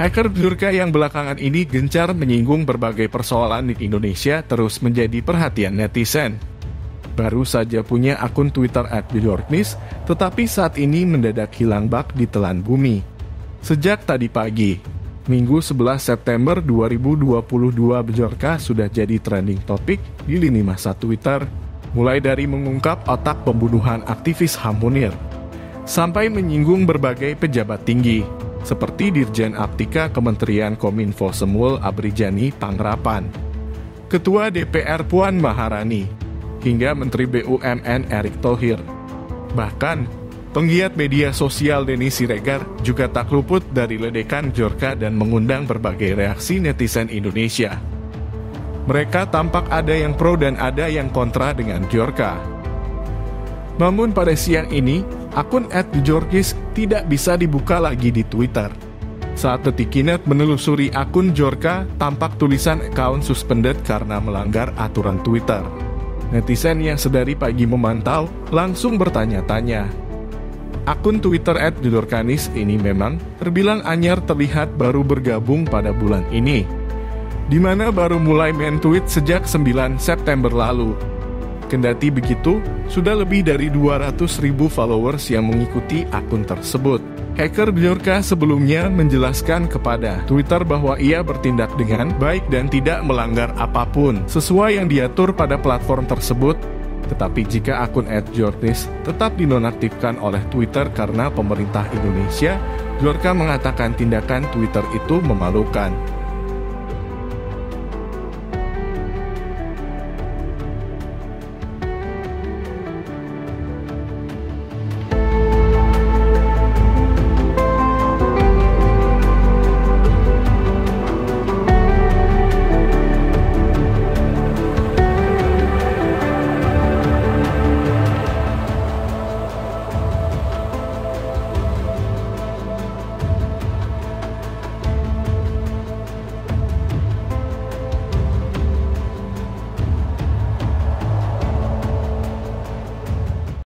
Hacker Bjorka yang belakangan ini gencar menyinggung berbagai persoalan di Indonesia terus menjadi perhatian netizen. Baru saja punya akun Twitter at Bjorknis, tetapi saat ini mendadak hilang bak di telan bumi. Sejak tadi pagi, Minggu 11 September 2022 Bjorka sudah jadi trending topik di lini masa Twitter, mulai dari mengungkap otak pembunuhan aktivis HAM Munir, sampai menyinggung berbagai pejabat tinggi, seperti Dirjen Aptika Kementerian Kominfo Semul Abrijani Pangrapan, Ketua DPR Puan Maharani, hingga Menteri BUMN Erick Thohir. Bahkan, Penggiat media sosial Denny Siregar juga tak luput dari ledekan Jorka dan mengundang berbagai reaksi netizen Indonesia. Mereka tampak ada yang pro dan ada yang kontra dengan Jorka. Namun pada siang ini, akun @jorkis tidak bisa dibuka lagi di Twitter. Saat Detikinet menelusuri akun Jorka, tampak tulisan account suspended karena melanggar aturan Twitter. Netizen yang sedari pagi memantau langsung bertanya-tanya, Akun Twitter @judorkanis ini memang terbilang anyar terlihat baru bergabung pada bulan ini, di mana baru mulai main tweet sejak 9 September lalu. Kendati begitu, sudah lebih dari 200 ribu followers yang mengikuti akun tersebut. Hacker Bjorka sebelumnya menjelaskan kepada Twitter bahwa ia bertindak dengan baik dan tidak melanggar apa pun sesuai yang diatur pada platform tersebut tetapi jika akun @jornis tetap dinonaktifkan oleh Twitter karena pemerintah Indonesia, Bjorka mengatakan tindakan Twitter itu memalukan.